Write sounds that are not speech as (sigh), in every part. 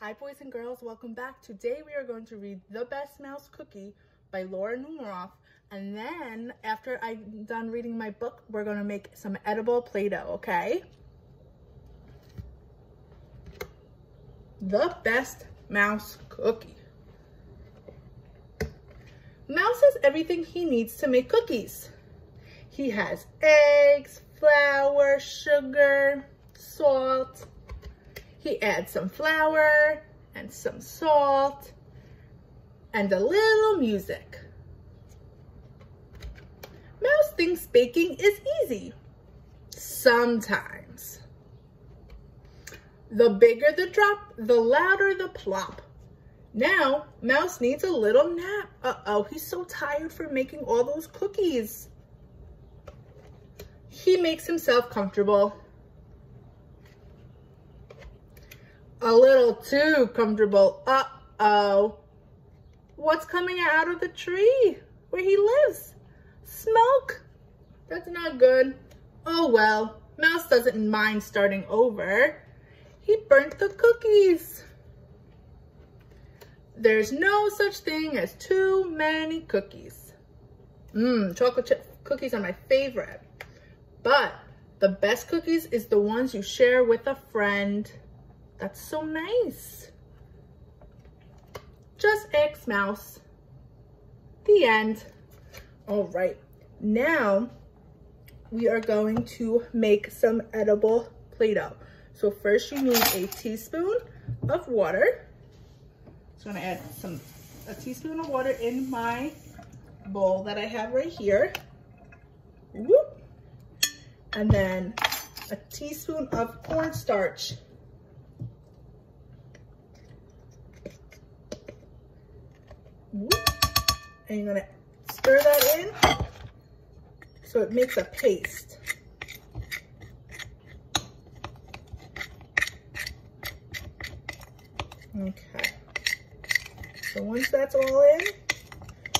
Hi boys and girls, welcome back. Today we are going to read The Best Mouse Cookie by Laura Numeroff. And then after I'm done reading my book, we're gonna make some edible Play-Doh, okay? The Best Mouse Cookie. Mouse has everything he needs to make cookies. He has eggs, flour, sugar, he adds some flour and some salt and a little music. Mouse thinks baking is easy. Sometimes. The bigger the drop, the louder the plop. Now, Mouse needs a little nap. Uh-oh, he's so tired from making all those cookies. He makes himself comfortable a little too comfortable. Uh-oh. What's coming out of the tree where he lives? Smoke. That's not good. Oh well, Mouse doesn't mind starting over. He burnt the cookies. There's no such thing as too many cookies. Mmm, chocolate chip cookies are my favorite. But the best cookies is the ones you share with a friend. That's so nice. Just X mouse. The end. All right, now we are going to make some edible Play-Doh. So first you need a teaspoon of water. So I'm gonna add some, a teaspoon of water in my bowl that I have right here. Whoop. And then a teaspoon of cornstarch. And you're gonna stir that in so it makes a paste. Okay. So once that's all in,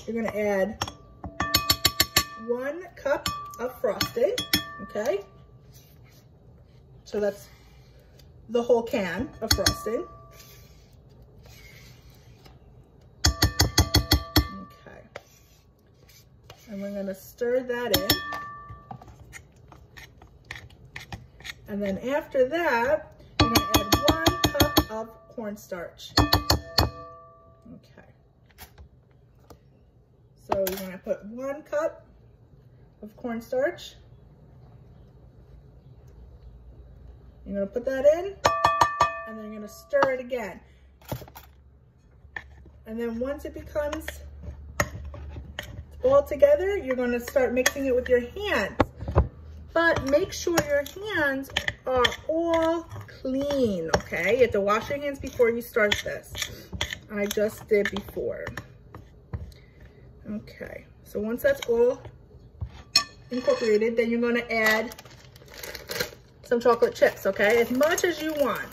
you're gonna add one cup of frosting, okay? So that's the whole can of frosting. And we're gonna stir that in. And then after that, you're gonna add one cup of cornstarch. Okay. So you're gonna put one cup of cornstarch. You're gonna put that in, and then you're gonna stir it again. And then once it becomes all together, you're gonna start mixing it with your hands. But make sure your hands are all clean, okay? You have to wash your hands before you start this. I just did before. Okay, so once that's all incorporated, then you're gonna add some chocolate chips, okay? As much as you want.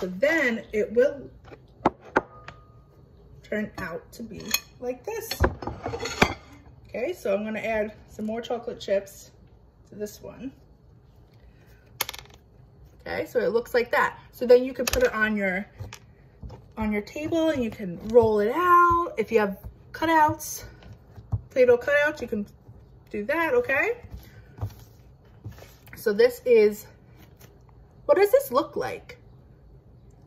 So then it will turn out to be like this. Okay, so I'm gonna add some more chocolate chips to this one. Okay, so it looks like that. So then you can put it on your on your table and you can roll it out. If you have cutouts, Play-Doh cutouts, you can do that, okay? So this is, what does this look like?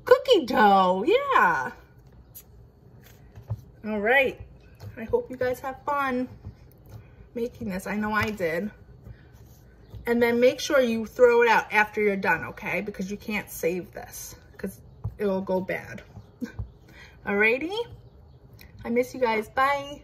Cookie dough, yeah. All right. I hope you guys have fun making this. I know I did. And then make sure you throw it out after you're done, okay? Because you can't save this because it will go bad. (laughs) Alrighty? I miss you guys. Bye.